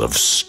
of